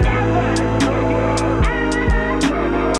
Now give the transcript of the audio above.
Yeah.